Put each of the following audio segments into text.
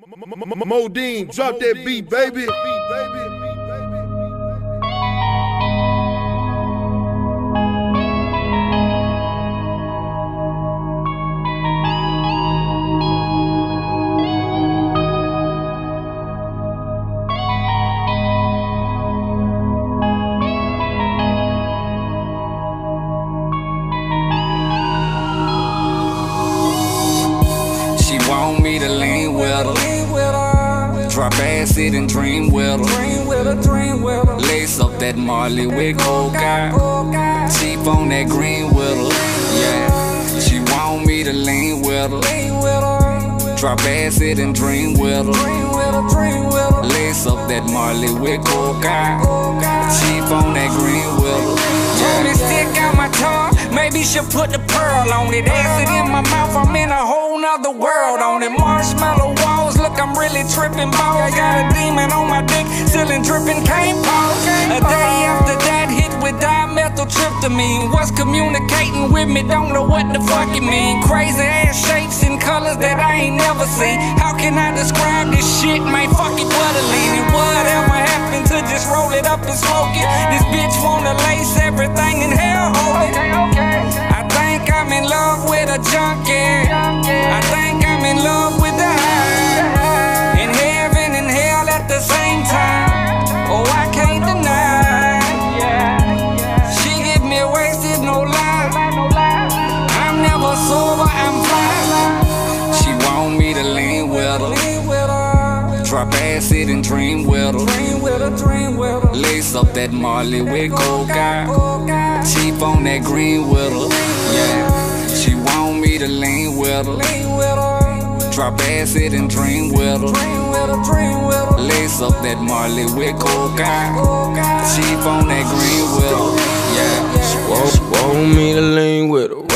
Modine, drop that beat, baby. She want me to lean with her. Drop acid and dream with her. Lace up that Marley with cocaine. Cheap on that green with her. Yeah. She want me to lean with her. Drop acid and dream with her. Lace up that Marley with cocaine. Cheap on that green with her. Told me stick out my tongue. Maybe she'll put the pearl on it. Acid in my mouth. I'm in a whole nother world on it. Marshmallow walls. Really tripping balls. Got a demon on my dick. Still dripping paws. A day after that hit with dimethyltryptamine. What's communicating with me? Don't know what the fuck it mean. Crazy ass shapes and colors that I ain't never seen. How can I describe this shit? Man, fuck it, what. Whatever happened to just roll it up and smoke it? This bitch wanna lace everything in hell, hold it. I think I'm in love with a junkie. Drop acid and dream with her. Lace up that Marley with cocaine. Cheap on that green with her. Yeah. She want me to lean with her. Drop acid and dream with her. Lace up that Marley with cocaine. Cheap on that green with her. Yeah. Want, want me to lean with her,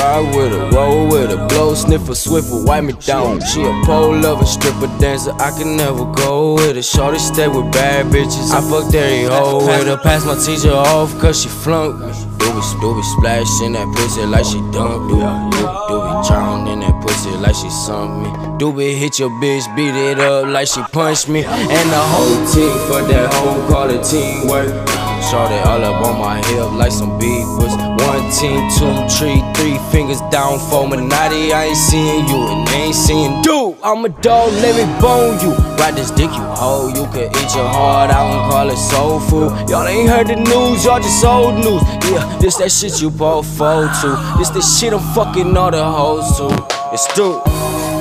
ride with her, roll with her, blow, sniffer, swiffer, wipe me down. She a pole lover, stripper, dancer, I can never go with her. Shorty stay with bad bitches, I fucked every hoe with her. Pass my teacher off cause she flunked me. Doobie, doobie, splash in that pussy like she dunked me. Doobie, doobie, drown in that pussy like she sunk me. Doobie hit your bitch, beat it up like she punched me. And the whole team for that hoe, call it teamwork. Shorty all up on my hip like some big pussy. One team, two, three, three fingers down for Minati. I ain't seeing you and they ain't seeing dude. I'm a dog, let me bone you. Ride this dick, you hoe. You can eat your heart I out and call it soul food. Y'all ain't heard the news, y'all just old news. Yeah, this that shit you both fold to. This the shit I'm fucking all the hoes to. It's true.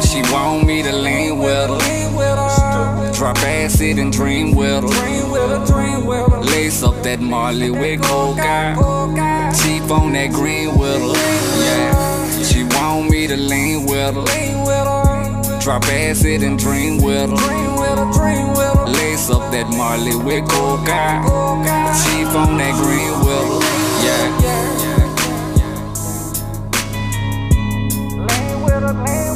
She want me to lean with her her fast it and dream with her. Lace up that Marley with coca. Chief on that green with her. Yeah. She want me to lean with her. Drop acid and dream with her. Lace up that Marley with coca. Chief on that green with her. Yeah. Lean with her, lean